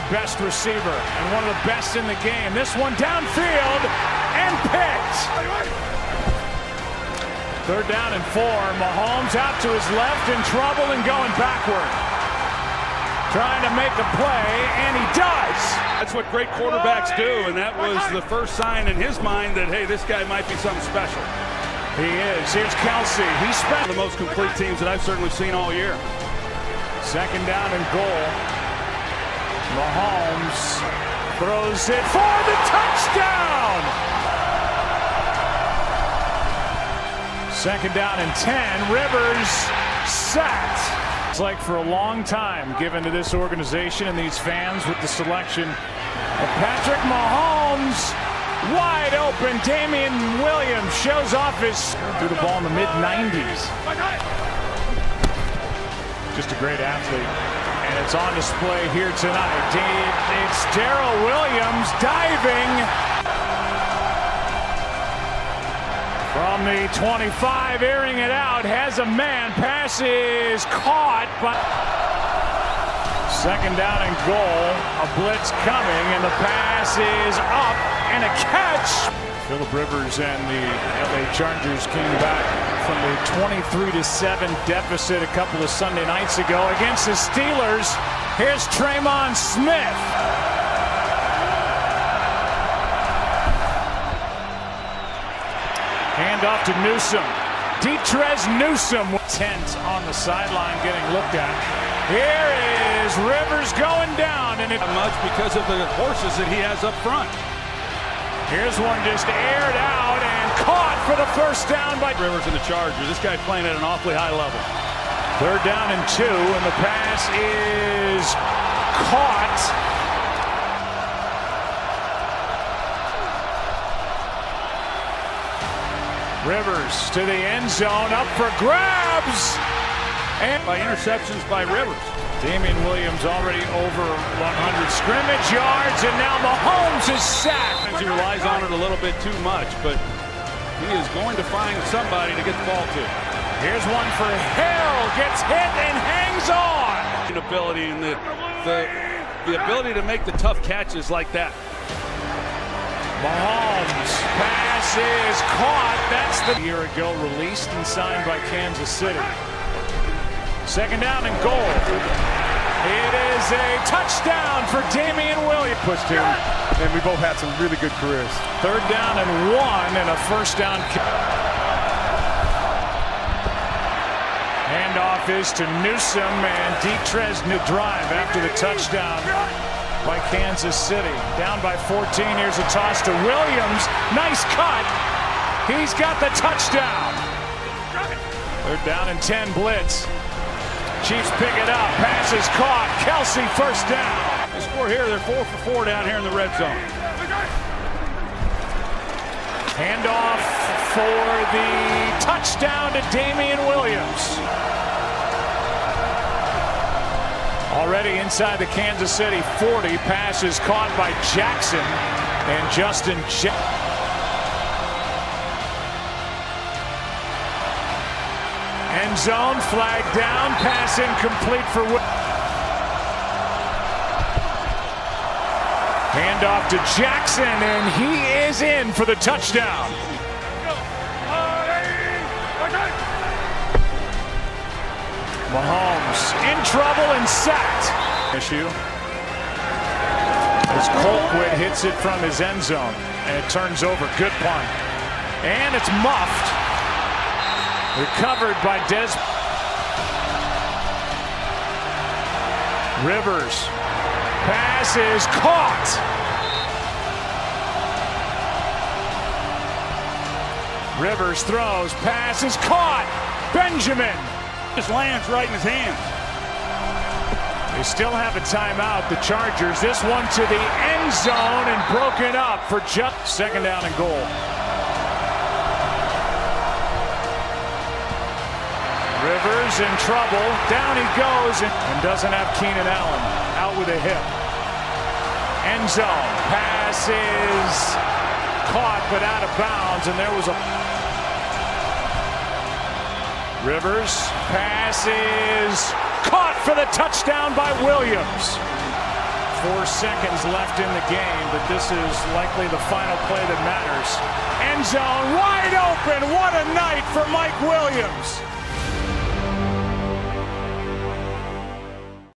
their best receiver and one of the best in the game. This one downfield and picked. Third down and four. Mahomes out to his left in trouble and going backward. Trying to make a play, and he does. That's what great quarterbacks do, and that was the first sign in his mind that, hey, this guy might be something special. He is. Here's Kelce. He's spent the most complete teams that I've certainly seen all year. Second down and goal. Mahomes throws it for the touchdown. Second down and 10. Rivers sacked. It's like for a long time given to this organization and these fans with the selection of Patrick Mahomes. Wide open. Damien Williams shows off his through the ball in the mid 90s. Just a great athlete. And it's on display here tonight. It's Daryl Williams diving from the 25, airing it out, has a man, pass is caught, but second down and goal, a blitz coming, and the pass is up, and a catch. Philip Rivers and the LA Chargers came back 23 to 7 deficit a couple of Sunday nights ago against the Steelers. Here's Tremon Smith. Hand off to Newsome. Detrez Newsome. Tent on the sideline getting looked at. Here is Rivers going down. and it Much because of the horses that he has up front. Here's one just aired out and caught for the first down by Rivers and the Chargers. This guy playing at an awfully high level. Third down and two, and the pass is caught. Rivers to the end zone, up for grabs. And by interceptions by Rivers. Damien Williams already over 100 scrimmage yards, and now Mahomes is sacked. He relies on it a little bit too much, but he is going to find somebody to get the ball to. Here's one for Hill, gets hit and hangs on. Ability and the, the, the ability to make the tough catches like that. Mahomes pass is caught. That's the year ago released and signed by Kansas City. Second down and goal. Is a touchdown for Damien Williams. Pushed him, and we both had some really good careers. Third down and one, and a first down. Handoff is to Newsome, and Detrez new drive after the touchdown by Kansas City. Down by 14. Here's a toss to Williams. Nice cut. He's got the touchdown. They're down in 10 blitz. Chiefs pick it up. Pass is caught. Kelce first down. They score here. They're four for four down here in the red zone. Handoff for the touchdown to Damien Williams. Already inside the Kansas City 40. Pass is caught by Jackson and Justin Jackson. Zone, flag down, pass incomplete for Handoff to Jackson, and he is in for the touchdown. Mahomes in trouble and sacked. Issue. As Colquitt hits it from his end zone, and it turns over. Good punt. And it's muffed. Recovered by Des. Rivers. Pass is caught. Rivers throws. Pass is caught. Benjamin. Just lands right in his hands. They still have a timeout, the Chargers. This one to the end zone and broken up for just second down and goal. Rivers in trouble. Down he goes and, and doesn't have Keenan Allen. Out with a hip. End zone. Pass is caught but out of bounds, and there was a Rivers pass is caught for the touchdown by Williams. Four seconds left in the game, but this is likely the final play that matters. End zone wide open. What a night for Mike Williams.